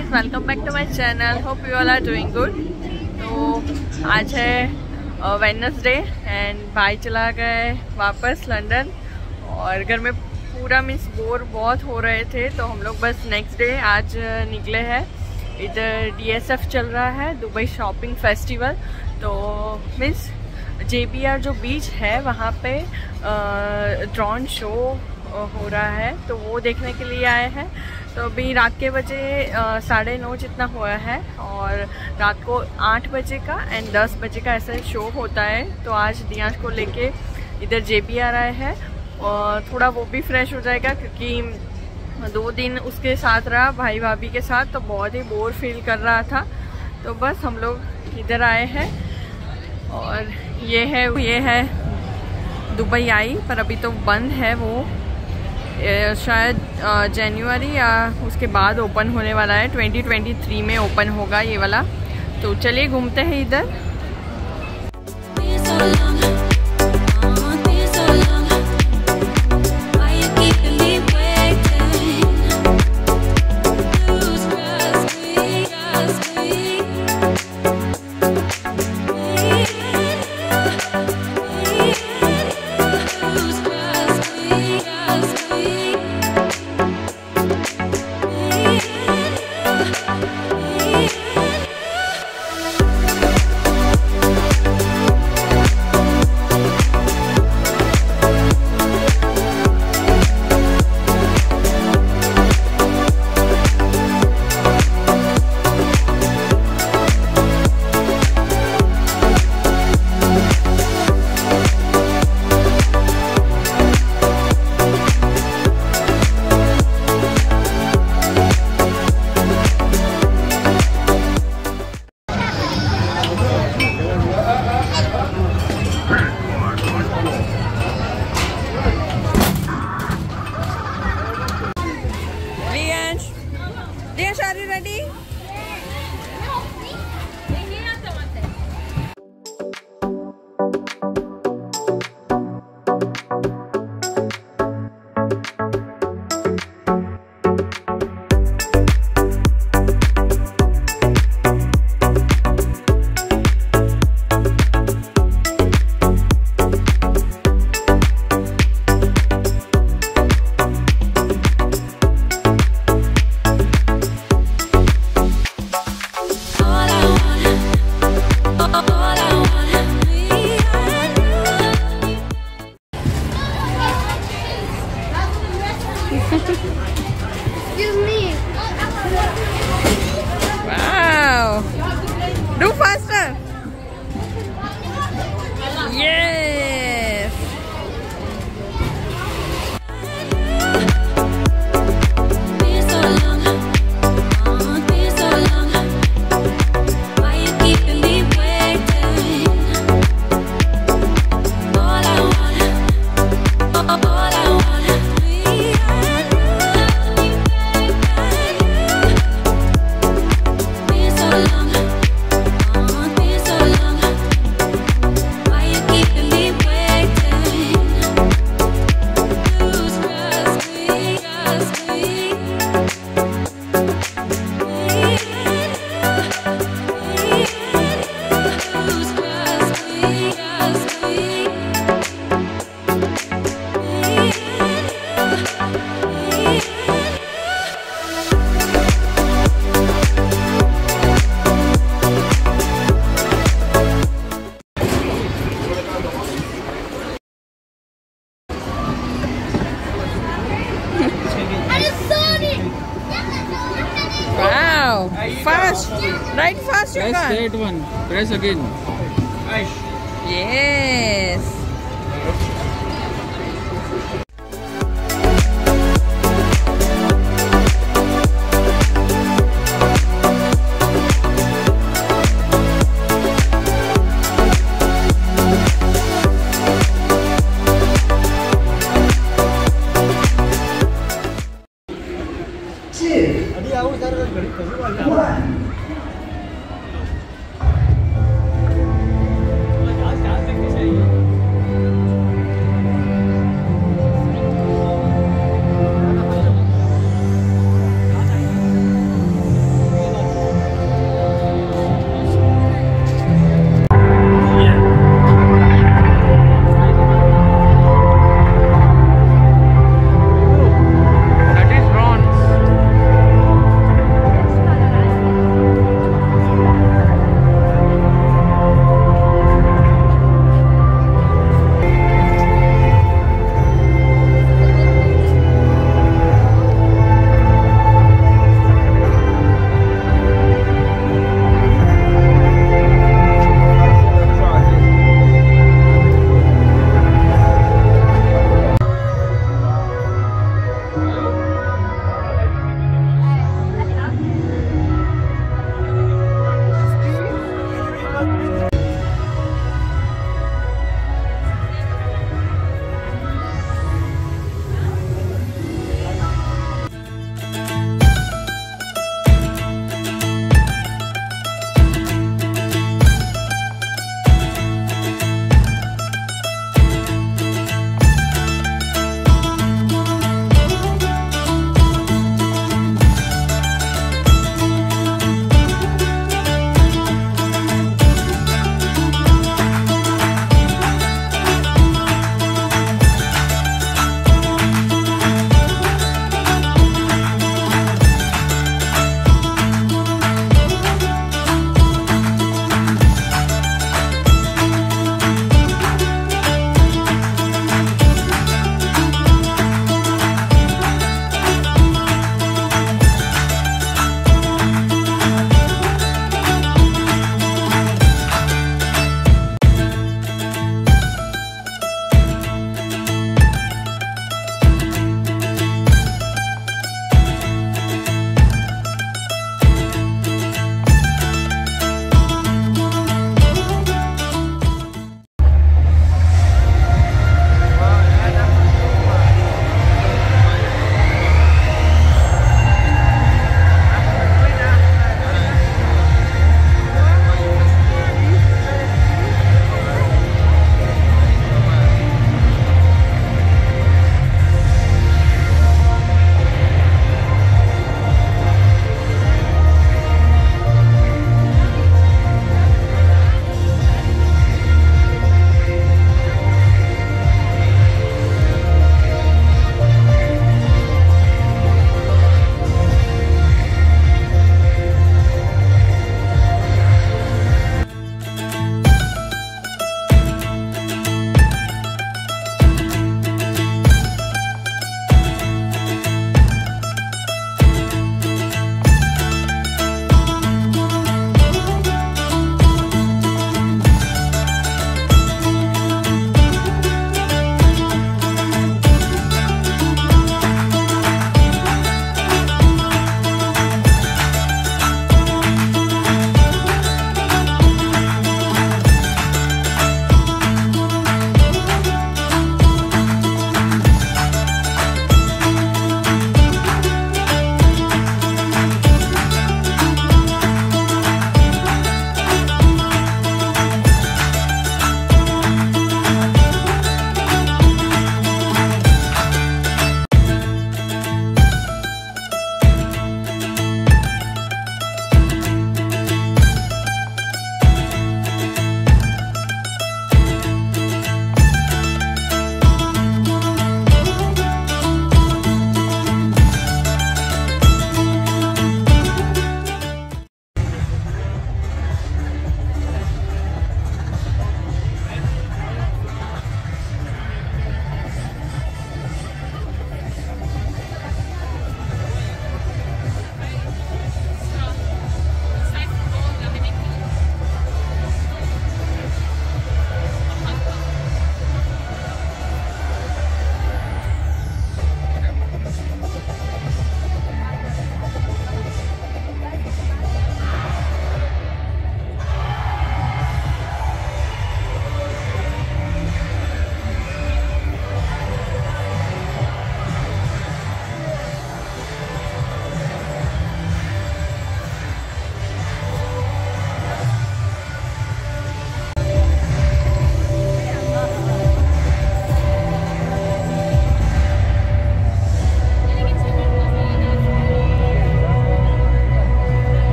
Channel hope you all are doing good तो आज है वेनसडे एंड भाई चला गए वापस लंदन और घर में पूरा मिस बोर बहुत हो रहे थे तो हम लोग बस नेक्स्ट डे आज निकले हैं। इधर डीएसएफ चल रहा है, दुबई शॉपिंग फेस्टिवल तो मिस जे जो बीच है, वहाँ पे ड्रॉन शो हो रहा है तो वो देखने के लिए आए हैं। तो अभी रात के बजे साढ़े नौ जितना हुआ है और रात को आठ बजे का एंड दस बजे का ऐसा शो होता है। तो आज दियांश को लेके इधर जे पी आर आए हैं और थोड़ा वो भी फ्रेश हो जाएगा क्योंकि दो दिन उसके साथ रहा, भाई भाभी के साथ तो बहुत ही बोर फील कर रहा था। तो बस हम लोग इधर आए हैं और ये है ये है दुबई आई, पर अभी तो बंद है वो। शायद जनवरी या उसके बाद ओपन होने वाला है। 2023 में ओपन होगा ये वाला। तो चलिए घूमते हैं इधर। Não faster. Right fast Press that one. Press again. Yes. two, one.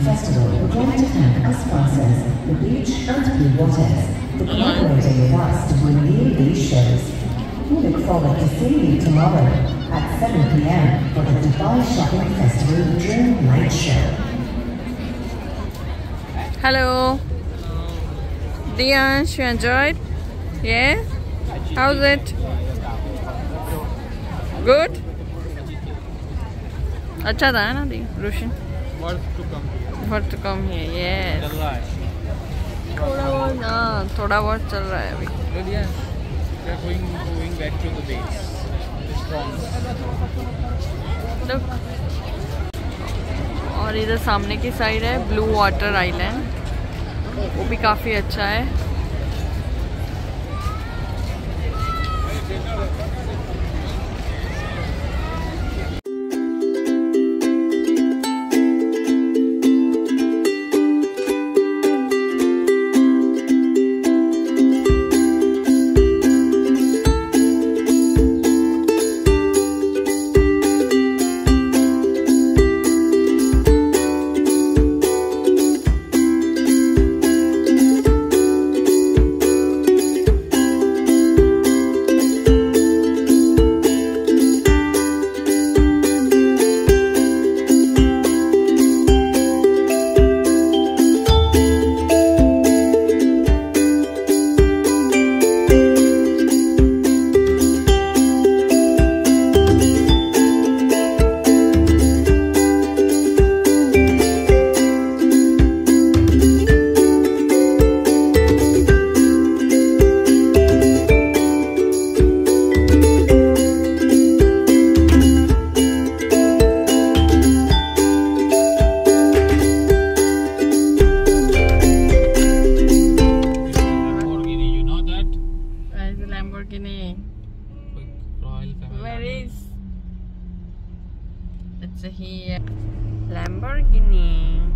Festival would like to thank our sponsors, the beach and Blue Waters, for collaborating with us to bring you these shows. We look forward to seeing you tomorrow at 7 p.m. for the Dubai Shopping Festival Dream Night Show. Hello. Diansh, you enjoyed? Yeah? How's it? Good? अच्छा था ना दी रोशन to come here yes चल रहा है थोड़ा बहुत हाँ थोड़ा बहुत चल रहा है अभी Well, yeah. We are going going back to the base. Look. और इधर सामने की साइड है ब्लू वाटर आइलैंड वो भी काफ़ी अच्छा है Lamborghini? Royal family. Where is? It's here. Lamborghini.